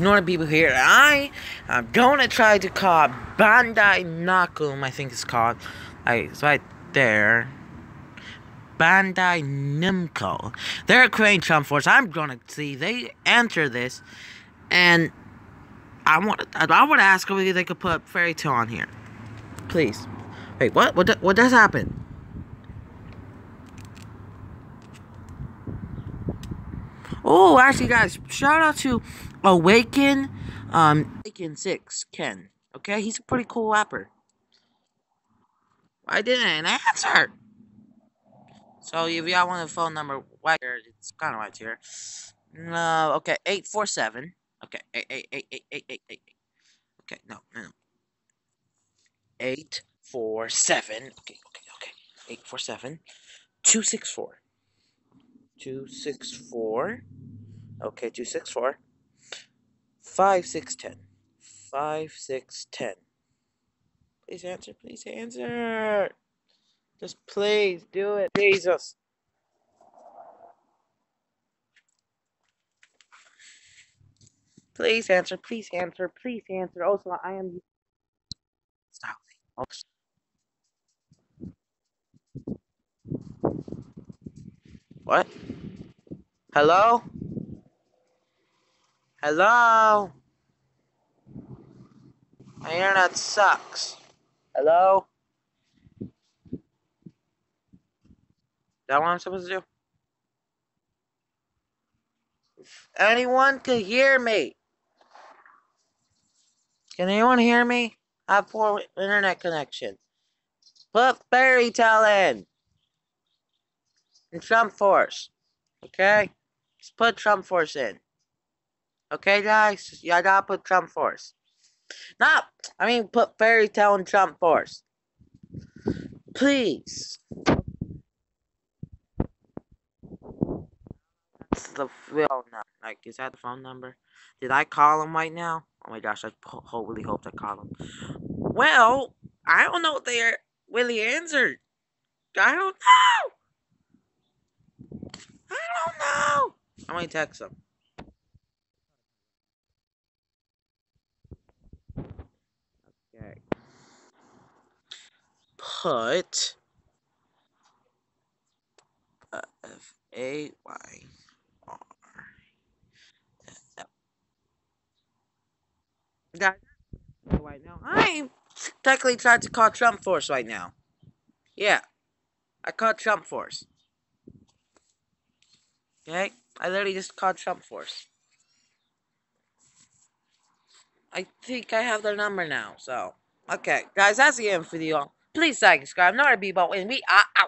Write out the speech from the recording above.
Northern people here. I am gonna try to call Bandai Nakum, I think it's called. Like, it's right there. Bandai Nimco. They're a Korean Jump Force. I'm gonna see they enter this, and I want I want to ask if they could put Fairy Tail on here, please. Wait, what? What? What does happen? Oh, actually, guys, shout out to Awaken, um, Awaken Six Ken. Okay, he's a pretty cool rapper. I didn't answer. So if y'all want a phone number, right here, it's kind of right here. No, okay, eight four seven. Okay, eight eight eight eight eight eight. Okay, no, no, no. Eight four seven. Okay, okay, okay. Eight four seven. Two six four. Two six four. Okay, two six four. Five six ten. Five six ten. Please answer. Please answer. Just please do it, Jesus. Please answer. Please answer. Please answer. Also, I am. Stop. Oh. What? Hello? Hello? My internet sucks. Hello? Is that what I'm supposed to do? If anyone could hear me. Can anyone hear me? I have poor internet connection. Put Fairy Tail in. And Jump Force. Okay? Just put Jump Force in. Okay, guys? Y'all gotta put Jump Force. Not, I mean, put Fairy Tail and Jump Force. Please. That's the phone number. Like, is that the phone number? Did I call him right now? Oh my gosh, I ho really hope I call him. Well, I don't know if they really answered. I don't know. I don't know. I'm gonna text him. Okay. Put uh, F A Y R. Guys, right now, I'm technically trying to call Jump Force right now. Yeah, I called Jump Force. Okay? I literally just called Jump Force. I think I have their number now, so. Okay, guys, that's the end for the all. Please like, subscribe, not a b and we are out.